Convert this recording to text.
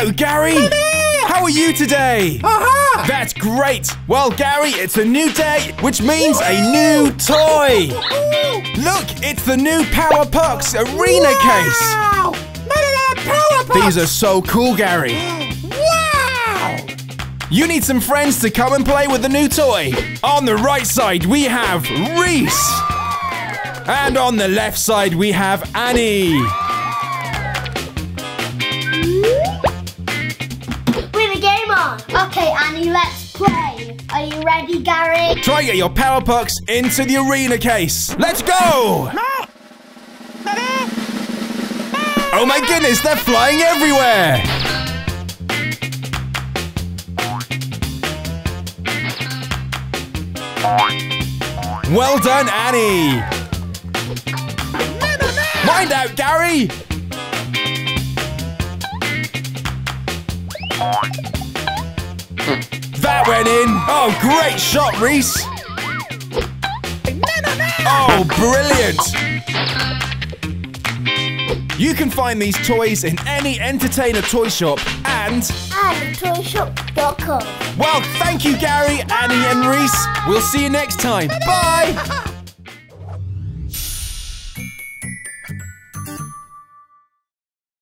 Hello, Gary. How are you today? Aha! That's great. Well, Gary, it's a new day, which means a new toy. Look, it's the new Power Pux Arena case. Wow! That These are so cool, Gary. Wow! You need some friends to come and play with the new toy. On the right side, we have Rhys. And on the left side, we have Annie. Play. Are you ready, Gary? Try get your Power Pux into the arena case. Let's go! Oh my goodness, they're flying everywhere! Well done, Annie! Mind out, Gary! In! Oh, great shot, Rhys! Oh, brilliant! You can find these toys in any entertainer toy shop and And toyshop.com. well, thank you, Gary, Annie, and Rhys. We'll see you next time. Bye!